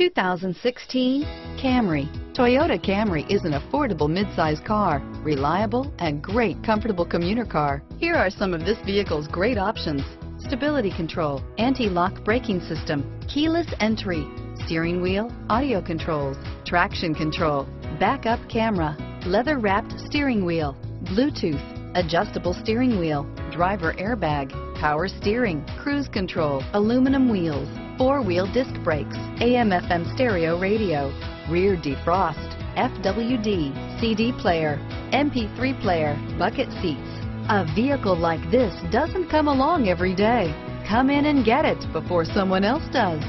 2016 Camry. Toyota Camry is an affordable midsize car, reliable and great comfortable commuter car. Here are some of this vehicle's great options. Stability control, anti-lock braking system, keyless entry, steering wheel, audio controls, traction control, backup camera, leather wrapped steering wheel, Bluetooth, adjustable steering wheel, driver airbag, power steering, cruise control, aluminum wheels, four-wheel disc brakes, AM FM stereo radio, rear defrost, FWD, CD player, MP3 player, bucket seats. A vehicle like this doesn't come along every day. Come in and get it before someone else does.